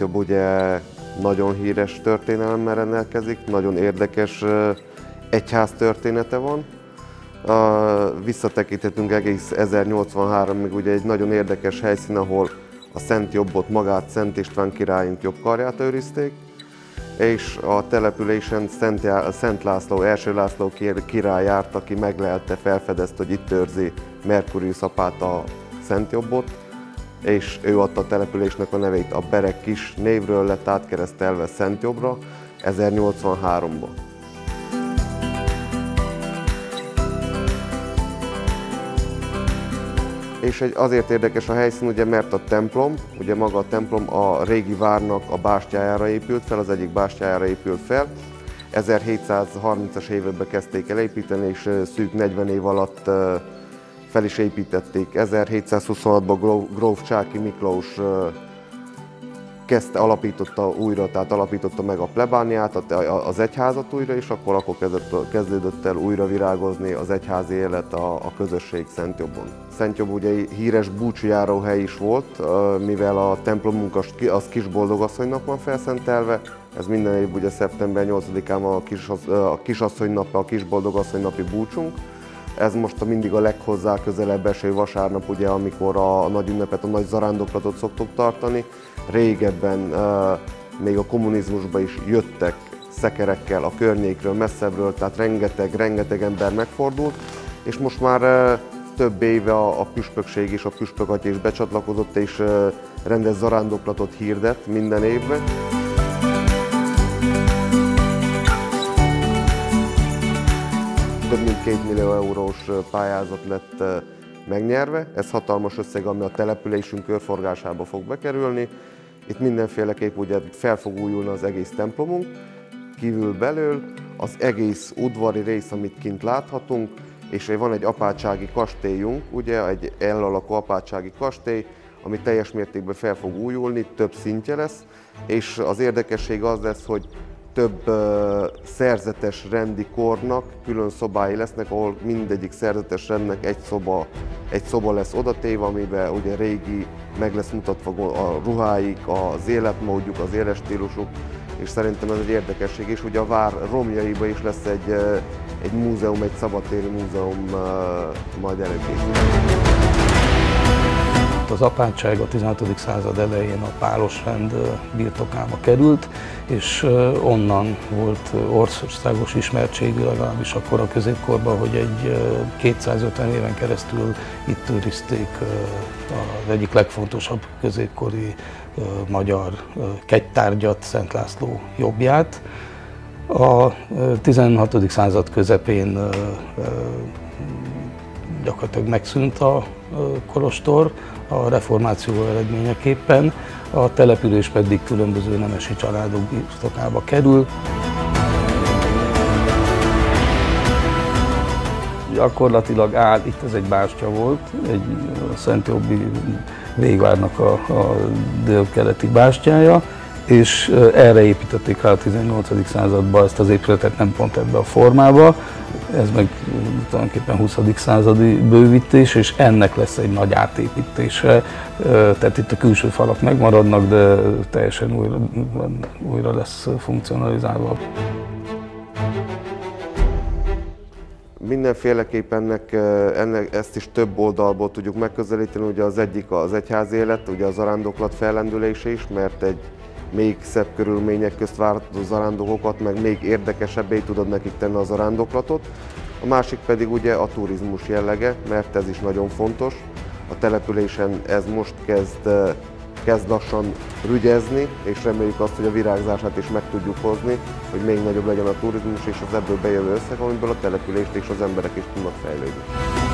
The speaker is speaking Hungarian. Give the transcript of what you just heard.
ugye nagyon híres történelemmel rendelkezik, nagyon érdekes egyház története van. Visszatekinthetünk egész 1083-ig, ugye egy nagyon érdekes helyszín, ahol a Szent Jobbot magát Szent István királyunk jobb karját őrizték, és a településen Szent, Szent László, első László király járt, aki meglelte, felfedezte, hogy itt őrzi Merkurius apát a Szent Jobbot, és ő adta a településnek a nevét. A Berek kis névről lett átkeresztelve Szent Jobbra 1083-ban. És egy azért érdekes a helyszín, ugye, mert a templom, ugye maga a templom a régi várnak a bástyájára épült fel, az egyik bástyájára épült fel. 1730-as években kezdték el építeni, és szűk 40 év alatt fel is építették. 1726-ban Gróf Csáki Miklós kezdte, alapította újra, tehát alapította meg a plebániát, az egyházat újra, és akkor, akkor kezdett, kezdődött el újra virágozni az egyházi élet a, a közösség Szentjobban. Szentjobb ugye híres búcsújáróhely is volt, mivel a templomunk az Kisboldogasszonynak van felszentelve, ez minden év ugye szeptember 8-án a, kis, a kisasszony napja, a kisboldogasszony napi búcsunk. Ez most a mindig a leghozzá közelebb eső vasárnap, ugye, amikor a nagy ünnepet, a nagy zarándoklatot szoktuk tartani. Régebben, még a kommunizmusban is jöttek szekerekkel a környékről, messzebbről, tehát rengeteg, rengeteg ember megfordult, és most már több éve a, a püspökség és a püspök is becsatlakozott, és rendez zarándoklatot hirdet minden évben. Több mint 2 millió eurós pályázat lett megnyerve. Ez hatalmas összeg, ami a településünk körforgásába fog bekerülni. Itt mindenféleképp ugye fel fog újulni az egész templomunk, kívül belül, az egész udvari rész, amit kint láthatunk, és van egy apátsági kastélyunk, ugye egy elalakú apátsági kastély, ami teljes mértékben fel fog újulni, több szintje lesz, és az érdekesség az lesz, hogy több szerzetes rendi kornak külön szobái lesznek, ahol mindegyik szerzetes rendnek egy szoba, egy szoba lesz odatéve, amiben ugye régi meg lesz mutatva a ruháik, az életmódjuk, az életstílusuk, és szerintem ez egy érdekesség is, hogy a vár romjaiba is lesz egy, egy múzeum, egy szabadtéri múzeum majd előkészítve. Az apátság a 16. század elején a pálosrend birtokába került, és onnan volt országos ismertségű, legalábbis akkor a középkorban, hogy egy 250 éven keresztül itt őrizték az egyik legfontosabb középkori magyar kegytárgyat, Szent László jobbját. A 16. század közepén gyakorlatilag megszűnt a kolostor a reformáció eredményeképpen, a település pedig különböző nemesi családok birtokába kerül. Gyakorlatilag áll, itt ez egy bástya volt, egy Szent Jobbi végvárnak a, a délkeleti bástyája, és erre építették rá a 18. században ezt az épületet nem pont ebbe a formába, ez meg tulajdonképpen 20. századi bővítés, és ennek lesz egy nagy átépítése, tehát itt a külső falak megmaradnak, de teljesen újra, újra lesz funkcionalizálva. Mindenféleképpen ennek, ennek, ezt is több oldalból tudjuk megközelíteni, ugye az egyik az egyház élet, ugye az arándoklat fellendülése is, mert egy még szebb körülmények közt várható zarándokokat, meg még érdekesebbé tudod nekik tenni a zarándoklatot. A másik pedig ugye a turizmus jellege, mert ez is nagyon fontos. A településen ez most kezd, kezd lassan rügyezni, és reméljük azt, hogy a virágzását is meg tudjuk hozni, hogy még nagyobb legyen a turizmus és az ebből bejövő összeg, amiből a települést és az emberek is tudnak fejlődni.